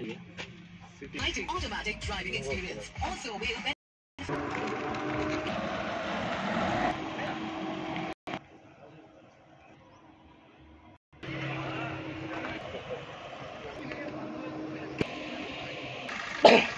Lighting automatic driving experience. Also will with